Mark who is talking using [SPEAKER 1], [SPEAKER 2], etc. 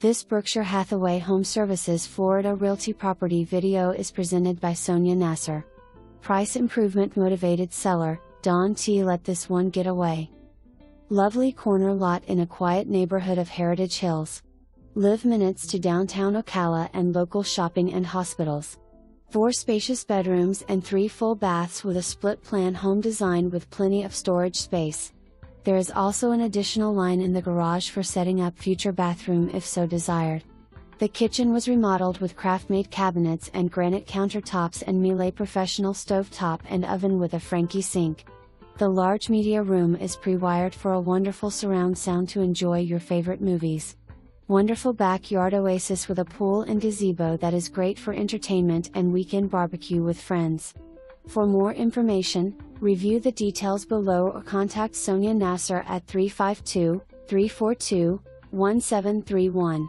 [SPEAKER 1] This Berkshire Hathaway Home Services Florida Realty property video is presented by Sonya Nasser. Price improvement motivated seller, Don T. Let this one get away. Lovely corner lot in a quiet neighborhood of Heritage Hills. Live minutes to downtown Ocala and local shopping and hospitals. Four spacious bedrooms and three full baths with a split plan home design with plenty of storage space. There is also an additional line in the garage for setting up future bathroom if so desired. The kitchen was remodeled with Kraftmaid cabinets and granite countertops and Miele professional stovetop and oven with a Frankie sink. The large media room is pre-wired for a wonderful surround sound to enjoy your favorite movies. Wonderful backyard oasis with a pool and gazebo that is great for entertainment and weekend barbecue with friends. For more information, review the details below or contact Sonya Nasser at 352 342 1731.